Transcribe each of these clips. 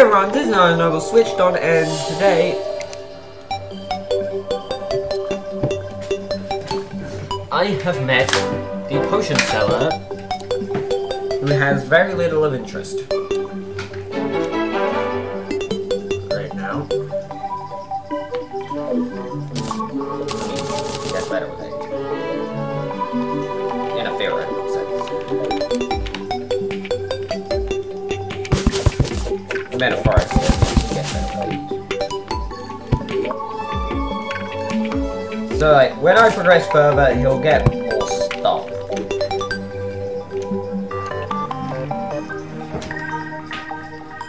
Hi everyone, this is Nine Noble Switched On, and today I have met the potion seller who has very little of interest sense. Metaphorically, he gets better with it. So, like, when I progress further, he'll get more stuff.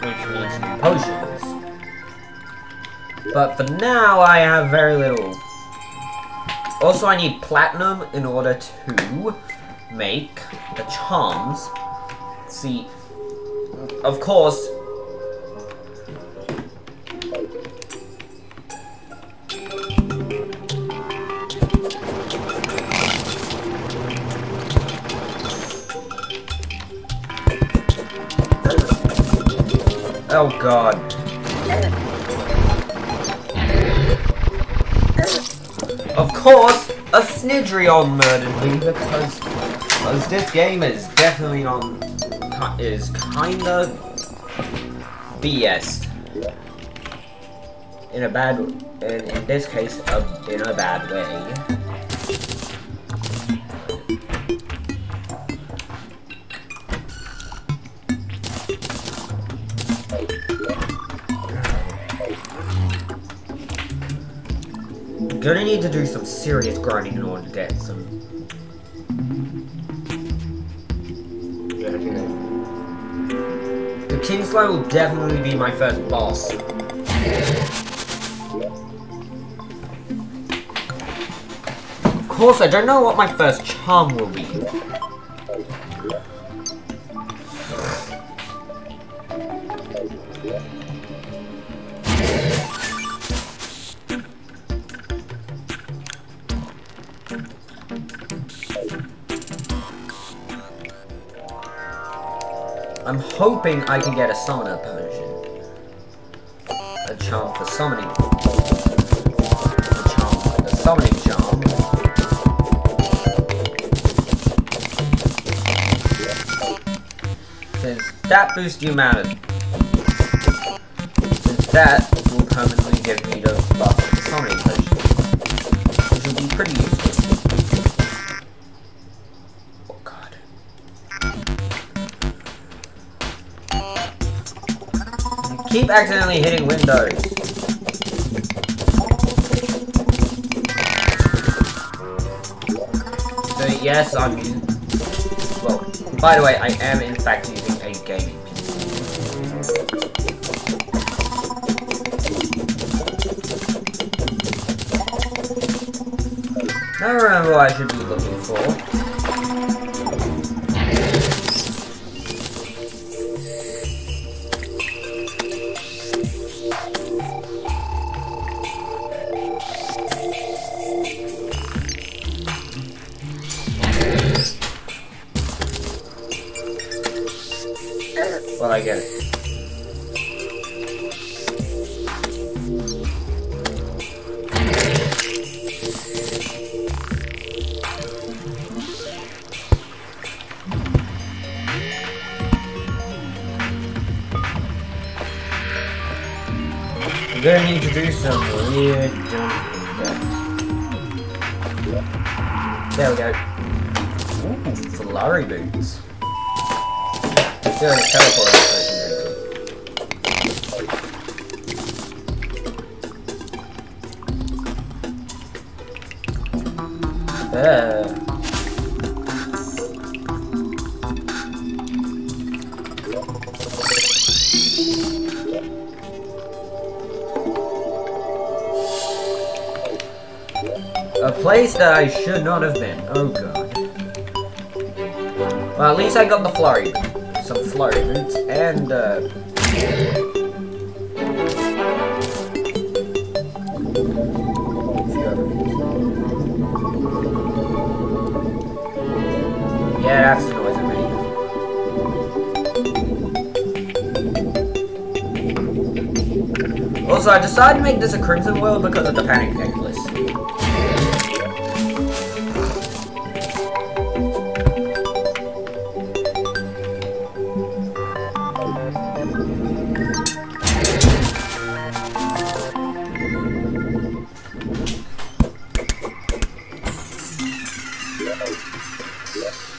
Which means new potions. But for now, I have very little. Also, I need platinum in order to make the charms. See, of course, Oh god. Of course, a Snidrion murdered me because, because this game is definitely on is kinda BS. In a bad, in, in this case, uh, in a bad way. Gonna need to do some serious grinding in order to get some. The King Slime will definitely be my first boss. Of course, I don't know what my first charm will be. I'm hoping I can get a summoner potion. A charm for summoning. A charm, a summoning charm. Since that boosts the of... Since that will permanently give me the buff of the summoning potion. Which will be pretty keep accidentally hitting windows. So yes, I'm using... Well, by the way, I am in fact using a gaming PC. I don't remember what I should be looking gonna need to do some weird jumping There we go. Ooh, Ferrari boots. Teleport. Uh. A place that I should not have been. Oh god. Well, at least I got the flurry. Some flurry boots and uh. Yeah, that's the noise I made. Also, I decided to make this a Crimson World because of the Panic Necklace. There's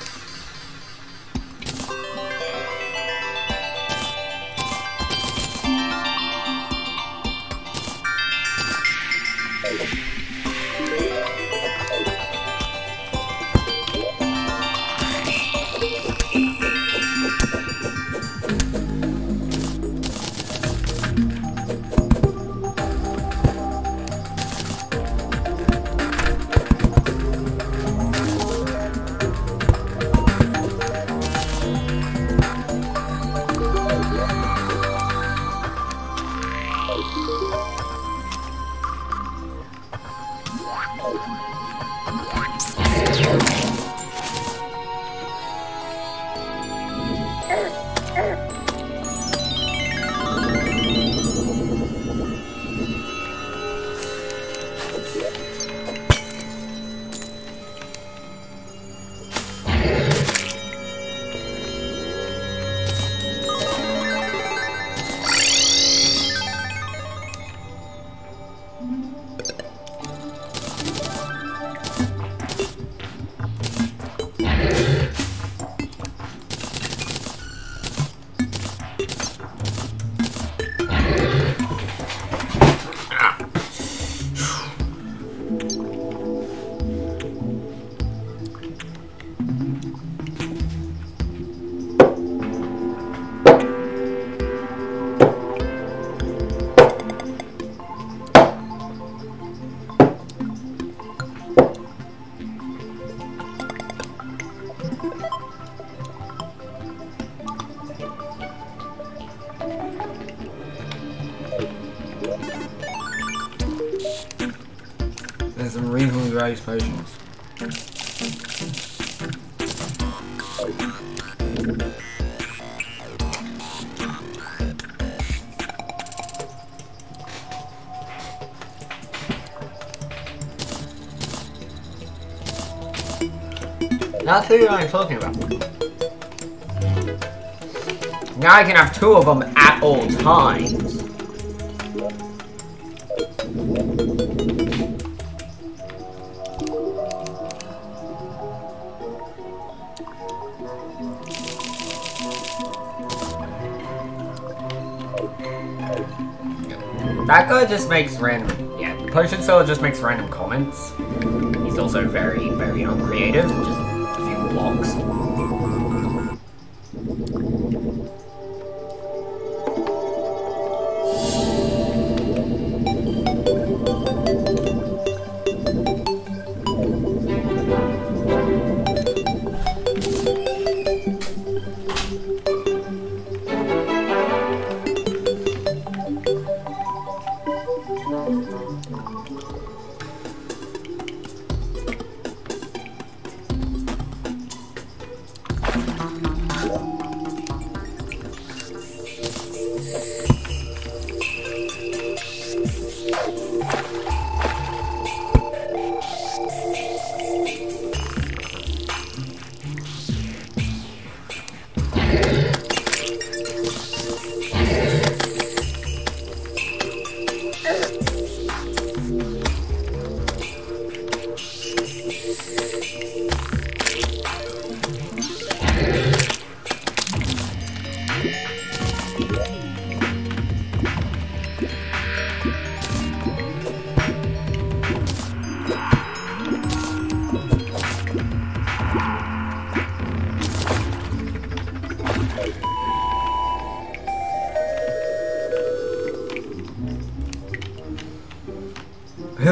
reasonably potions. That's who I'm talking about. Now I can have two of them at all times. That guy just makes random. Yeah, the potion seller just makes random comments. He's also very, very uncreative. Just a few blocks.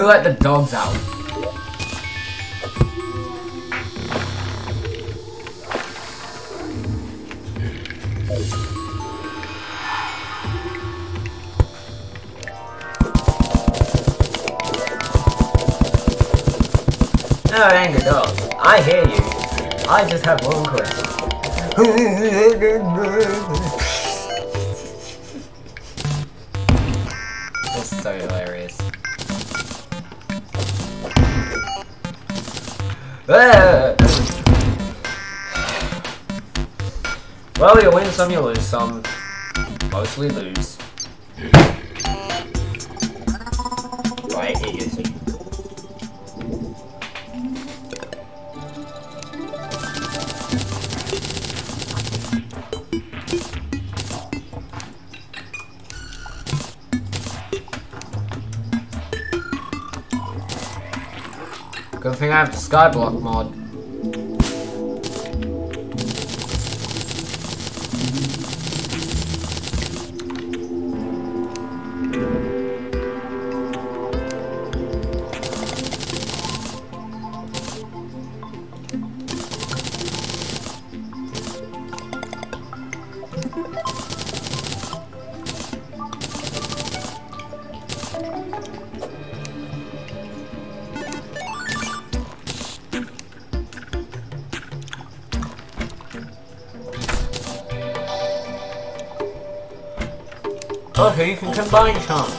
Who let the dogs out? No, it ain't the dog. I hear you. I just have one question. What's so hilarious. Well, you win some, you lose some. Mostly lose. Right, idiocy. Good thing I have the Skyblock mod. Okay, you can combine charms.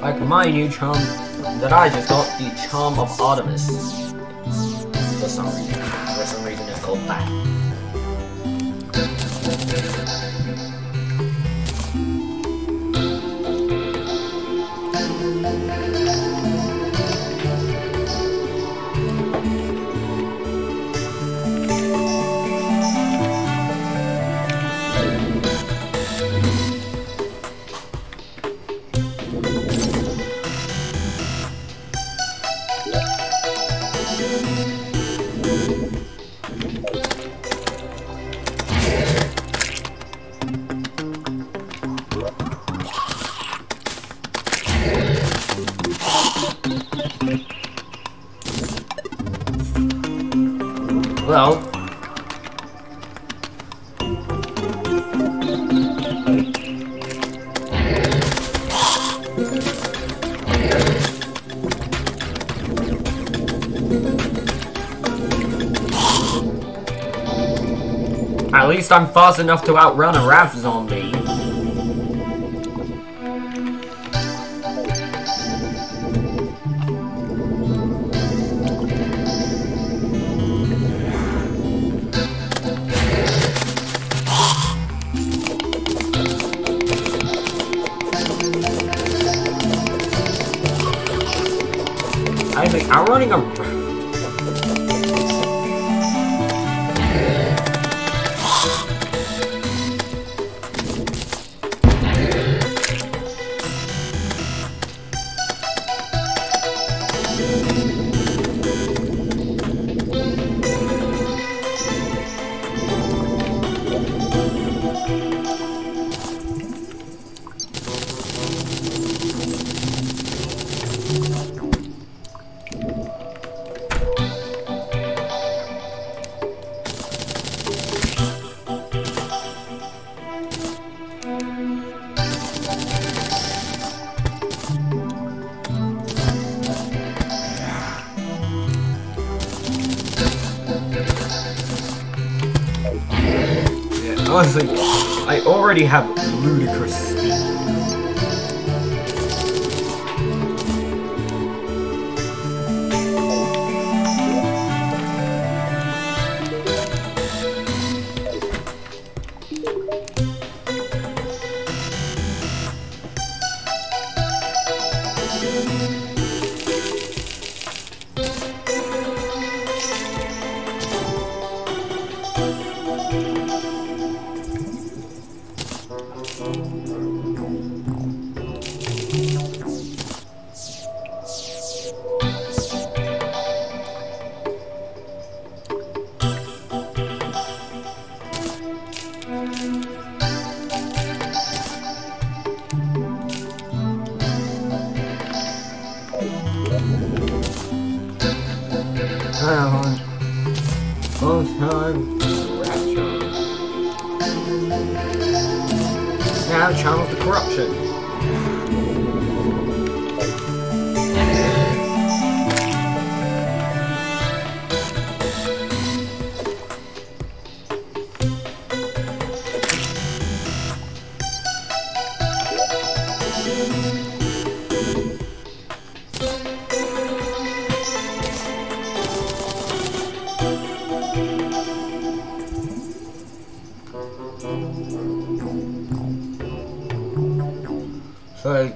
Like my new charm that I just got, the Charm of Artemis. For some reason. For some reason it's called that. Least I'm fast enough to outrun a Rav zombie. I think outrunning a Yeah, honestly, I already have ludicrous speed. Charm of the corruption. So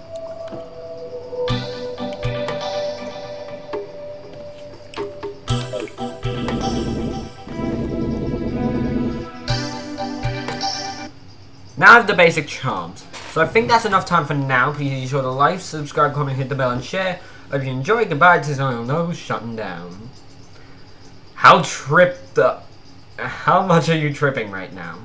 Now the basic charms. So I think that's enough time for now. Please be sure to like, subscribe, comment, hit the bell, and share. If you enjoyed. Goodbye. to I don't know. Shutting down. How tripped up. How much are you tripping right now?